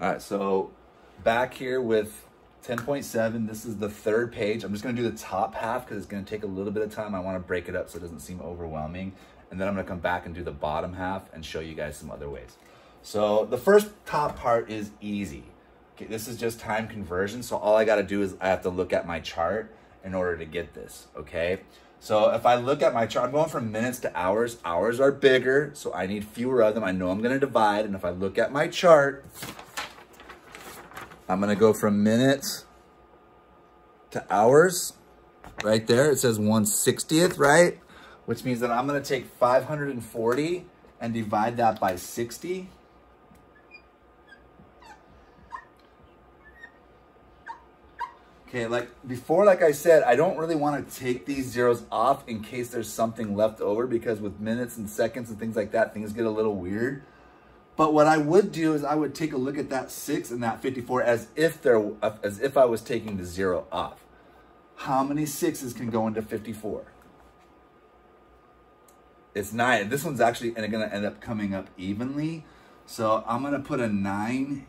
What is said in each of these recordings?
All right, so back here with 10.7, this is the third page. I'm just gonna do the top half because it's gonna take a little bit of time. I wanna break it up so it doesn't seem overwhelming. And then I'm gonna come back and do the bottom half and show you guys some other ways. So the first top part is easy. Okay, this is just time conversion. So all I gotta do is I have to look at my chart in order to get this, okay? So if I look at my chart, I'm going from minutes to hours. Hours are bigger, so I need fewer of them. I know I'm gonna divide, and if I look at my chart, I'm gonna go from minutes to hours. Right there, it says 1 60th, right? Which means that I'm gonna take 540 and divide that by 60. Okay, like before, like I said, I don't really want to take these zeros off in case there's something left over because with minutes and seconds and things like that, things get a little weird. But what I would do is I would take a look at that six and that 54 as if there, as if I was taking the zero off. How many sixes can go into 54? It's nine. This one's actually to end up coming up evenly. So I'm to put a nine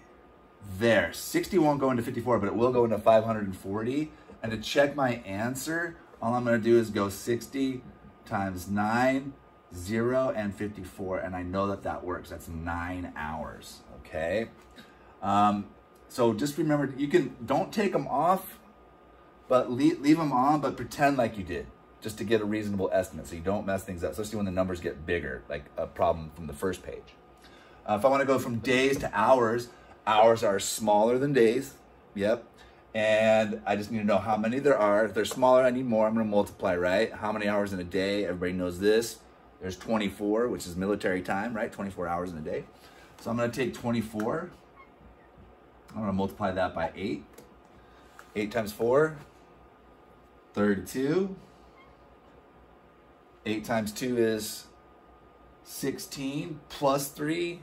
there. 60 won't go into 54, but it will go into 540. And to check my answer, all I'm to do is go 60 times 9, 0, and 54. And I know that that works. That's 9 hours, okay? Um, so just remember, you can, don't take them off, but leave, leave them on, but pretend like you did just to get a reasonable estimate so you don't mess things up, especially when the numbers get bigger, like a problem from the first page. Uh, if I want to go from days to hours, Hours are smaller than days. Yep. And I just need to know how many there are. If they're smaller, I need more. I'm to multiply, right? How many hours in a day? Everybody knows this. There's 24, which is military time, right? 24 hours in a day. So I'm to take 24. I'm to multiply that by 8. 8 times 4, 32. 8 times 2 is 16 plus 3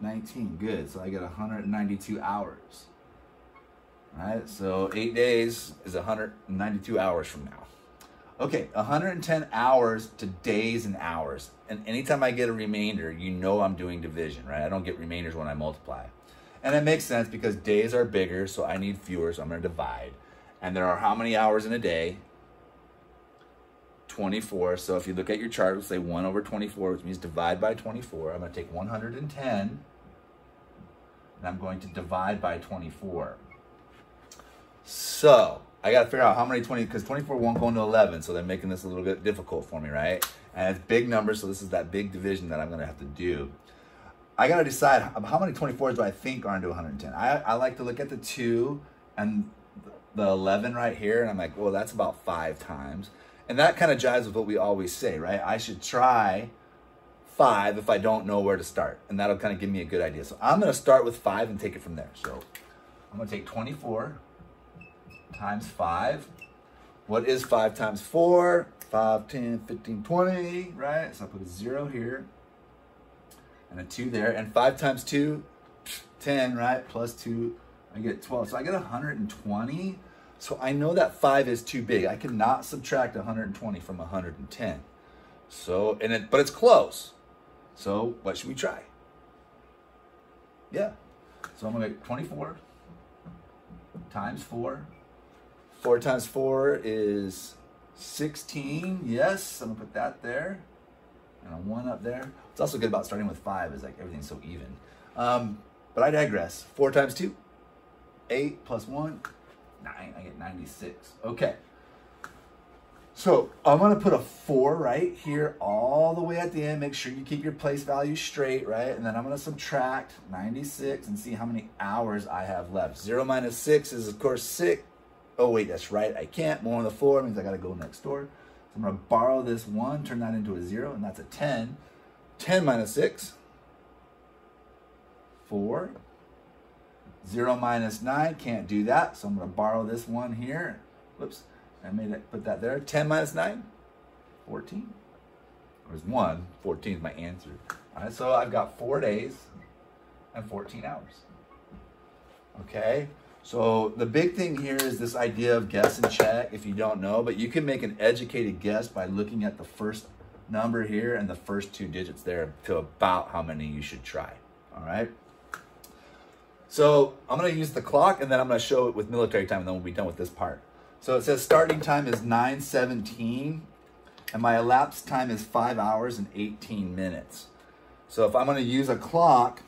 19, good. So I get 192 hours. All right, so eight days is 192 hours from now. Okay, 110 hours to days and hours. And anytime I get a remainder, you know I'm doing division, right? I don't get remainders when I multiply. And it makes sense because days are bigger, so I need fewer, so I'm gonna divide. And there are how many hours in a day? 24. So if you look at your chart, we'll say 1 over 24, which means divide by 24. I'm going to take 110, and I'm going to divide by 24. So I got to figure out how many 20, because 24 won't go into 11, so they're making this a little bit difficult for me, right? And it's big numbers, so this is that big division that I'm going to have to do. I got to decide how many 24s do I think are into 110. I, I like to look at the 2 and the 11 right here, and I'm like, well, that's about 5 times. And that kind of jives with what we always say, right? I should try five if I don't know where to start. And that'll kind of give me a good idea. So I'm going to start with five and take it from there. So I'm going to take 24 times five. What is five times four? 5, 10, 15, 20, right? So I put a zero here and a two there. And five times two, 10, right? Plus two, I get 12. So I get 120 so I know that 5 is too big. I cannot subtract 120 from 110. So, and it, but it's close. So what should we try? Yeah. So I'm going to make 24 times 4. 4 times 4 is 16. Yes, I'm to put that there. And a 1 up there. What's also good about starting with 5 is like everything's so even. Um, but I digress. 4 times 2, 8 plus 1, nine, I get 96. Okay. So I'm gonna put a four right here all the way at the end. Make sure you keep your place value straight, right? And then I'm gonna subtract 96 and see how many hours I have left. Zero minus six is of course six. Oh wait, that's right, I can't. More on the floor means I gotta go next door. So I'm gonna borrow this one, turn that into a zero, and that's a 10. 10 minus six, four. 0 minus 9, can't do that. So I'm to borrow this one here. Whoops, I made it, put that there. 10 minus 9, 14. There's 1, 14 is my answer. All right, so I've got 4 days and 14 hours. Okay, so the big thing here is this idea of guess and check if you don't know, but you can make an educated guess by looking at the first number here and the first two digits there to about how many you should try. All right. So I'm gonna use the clock and then I'm gonna show it with military time and then we'll be done with this part. So it says starting time is 9.17 and my elapsed time is five hours and 18 minutes. So if I'm gonna use a clock,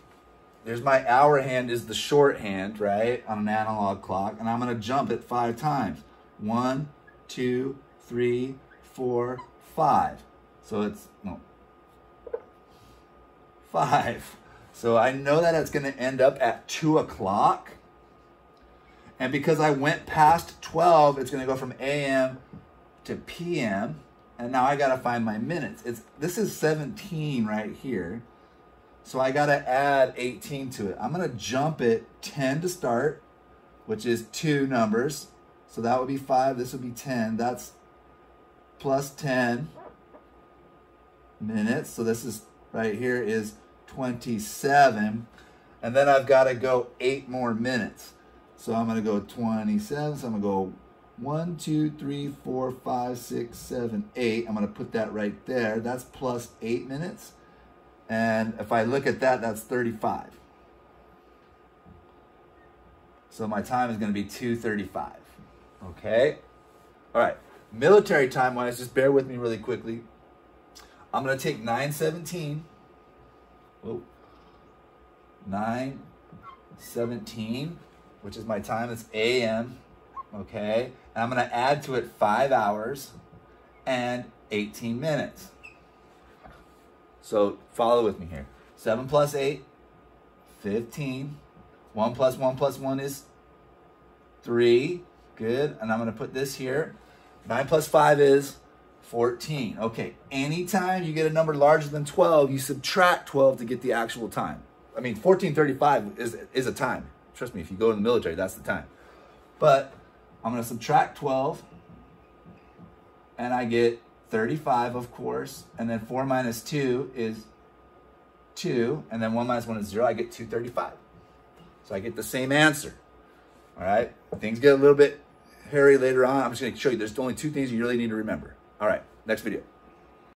there's my hour hand is the shorthand, right, on an analog clock, and I'm gonna jump it five times. One, two, three, four, five. So it's, no, five. So I know that it's gonna end up at two o'clock. And because I went past 12, it's gonna go from AM to PM. And now I gotta find my minutes. It's This is 17 right here. So I gotta add 18 to it. I'm gonna jump it 10 to start, which is two numbers. So that would be five, this would be 10. That's plus 10 minutes. So this is right here is 27. And then I've got to go eight more minutes. So I'm to go 27. So I'm to go one, two, three, four, five, six, seven, eight. I'm to put that right there. That's plus eight minutes. And if I look at that, that's 35. So my time is going to be 235. Okay? All right. Military time wise, just bear with me really quickly. I'm going to take 917. Whoa. 917, which is my time. It's AM. Okay? And I'm going to add to it 5 hours and 18 minutes. So follow with me here. 7 plus 8, 15. 1 plus 1 plus 1 is 3. Good. And I'm going to put this here. 9 plus 5 is 14. Okay, anytime you get a number larger than 12, you subtract 12 to get the actual time. I mean, 1435 is, is a time. Trust me, if you go in the military, that's the time. But I'm going to subtract 12, and I get 35, of course. And then 4 minus 2 is 2, and then 1 minus 1 is 0. I get 235. So I get the same answer. All right? Things get a little bit hairy later on. I'm just going to show you there's only two things you really need to remember. All right, next video.